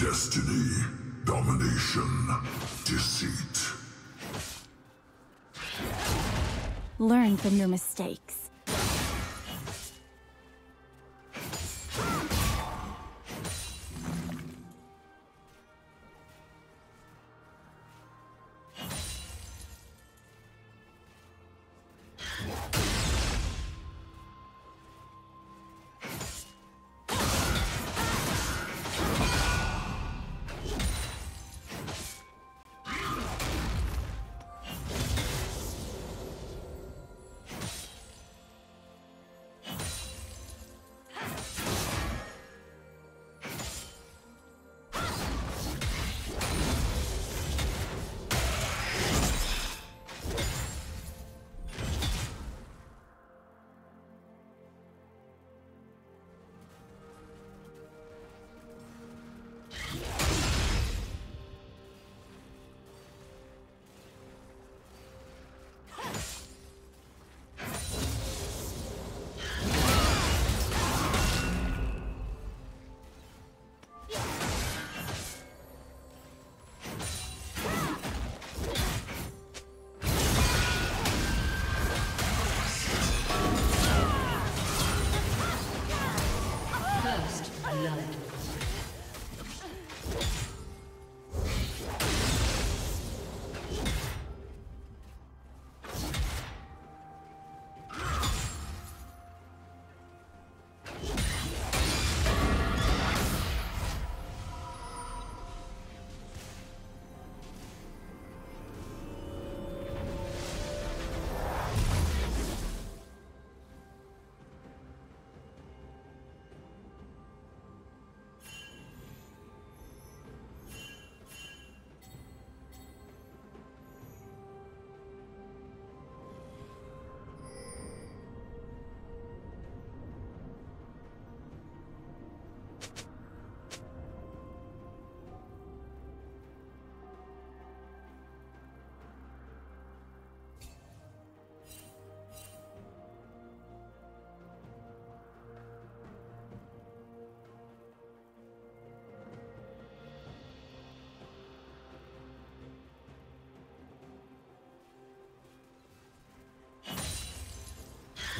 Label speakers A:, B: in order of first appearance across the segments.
A: Destiny, domination, deceit.
B: Learn from your mistakes.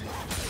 B: Yeah.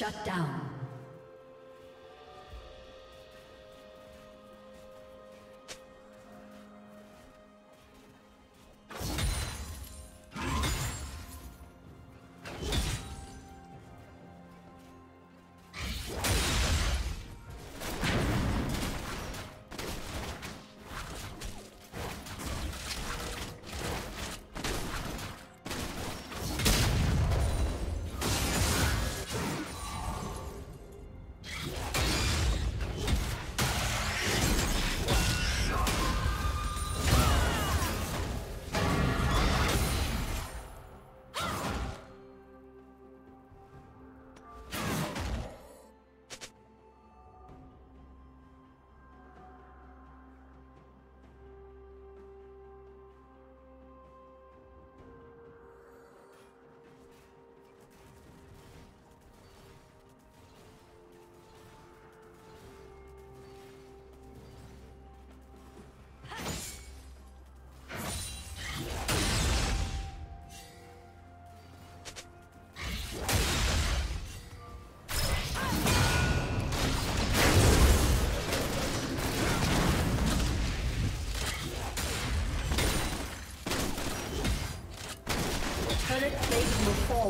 C: Shut down.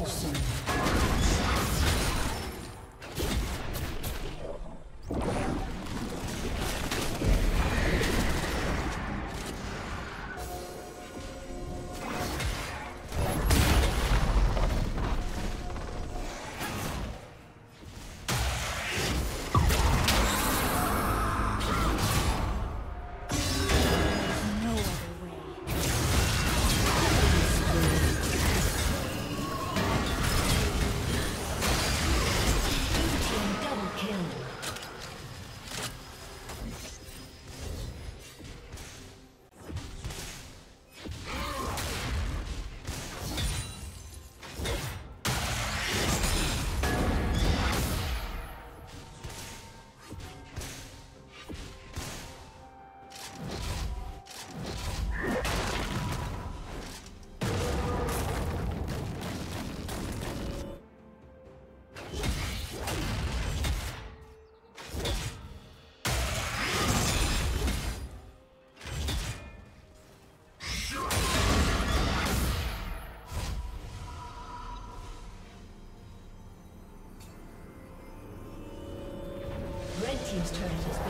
C: Team's turret has been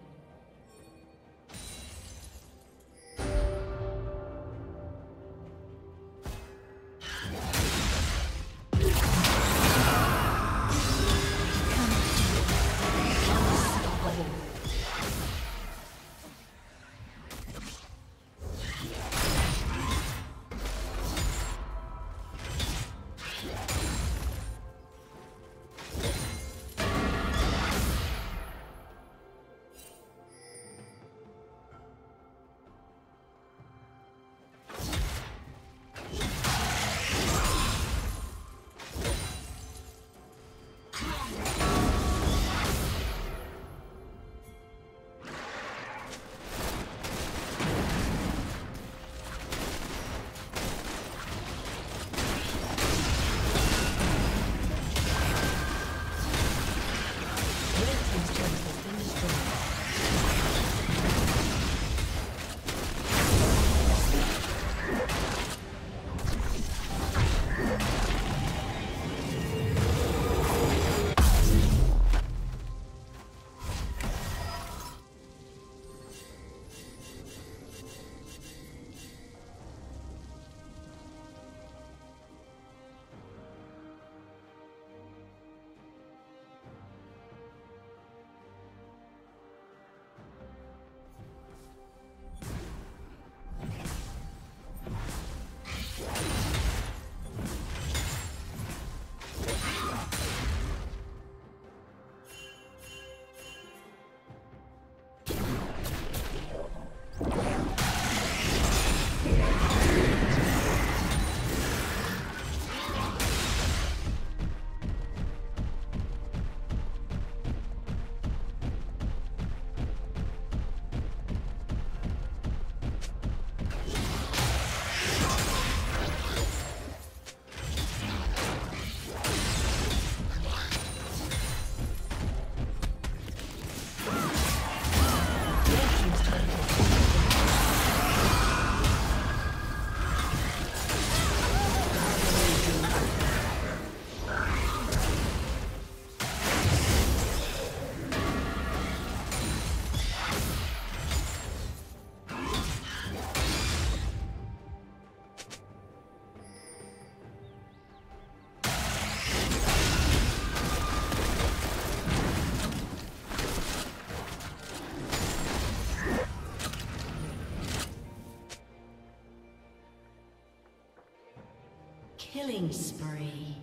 C: Killing spree.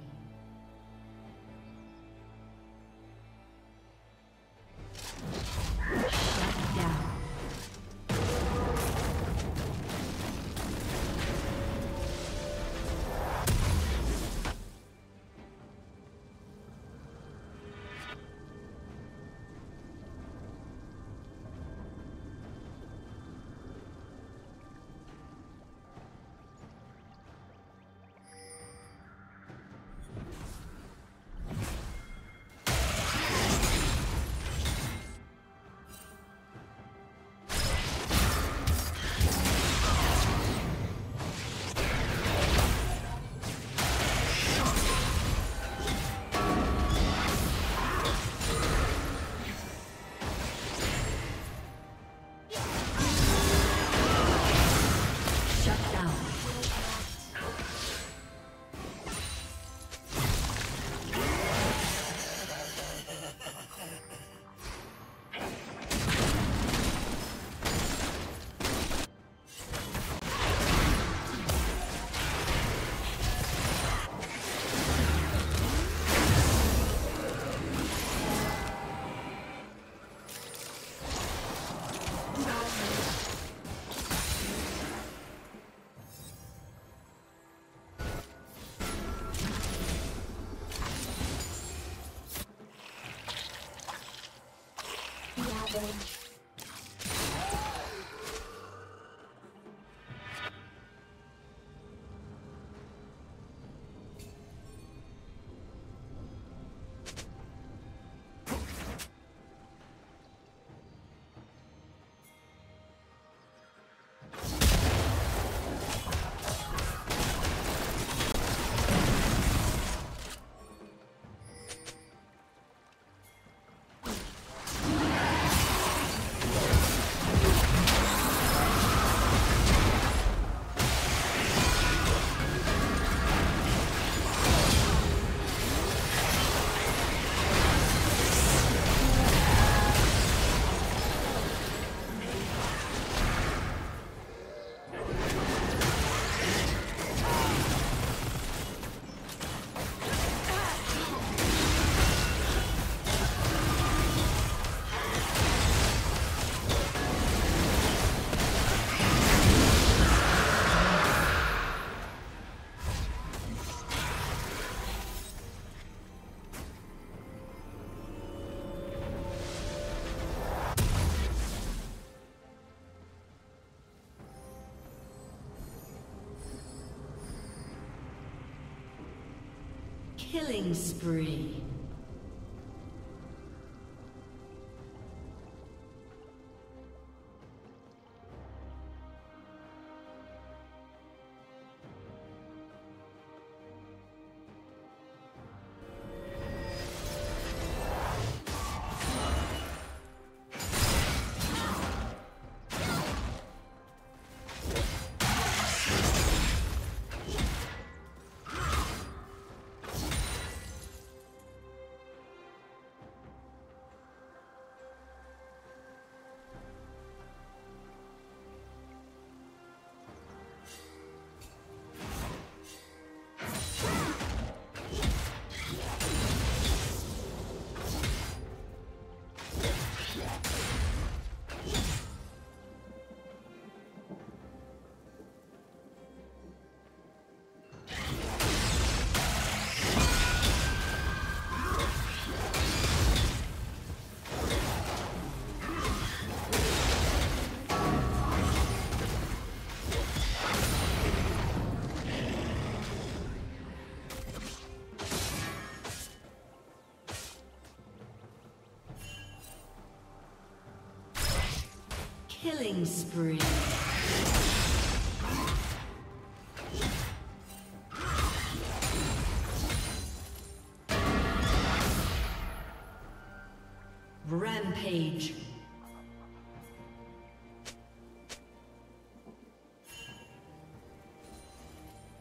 C: Killing spree. Killing spree. Rampage.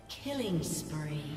C: Killing spree.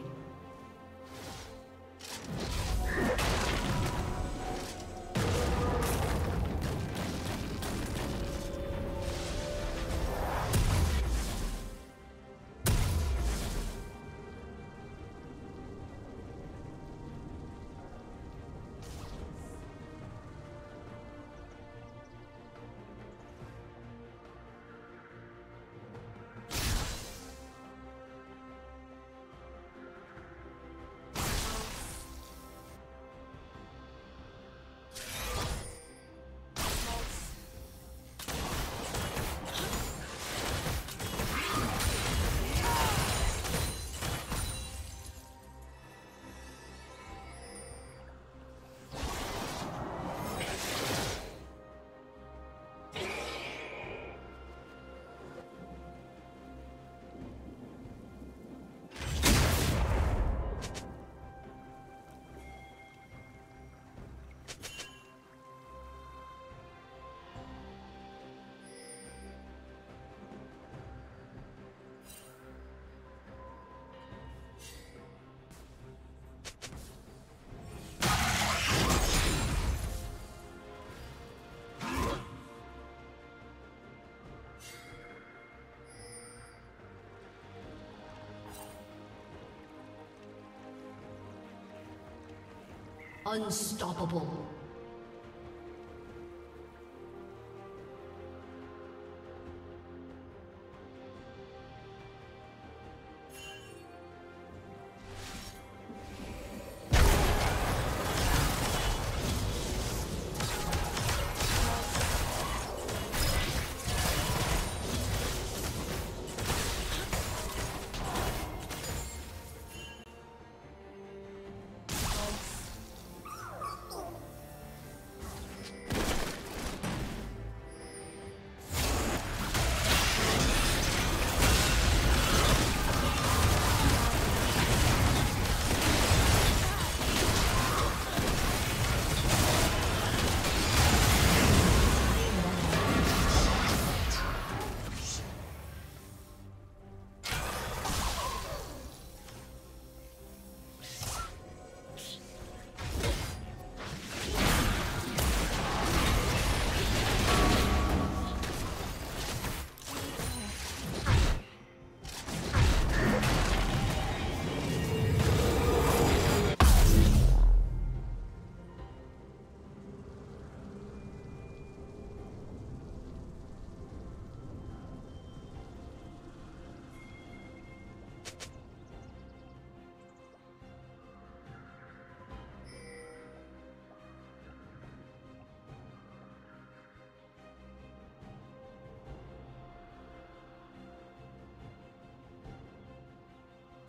C: Unstoppable.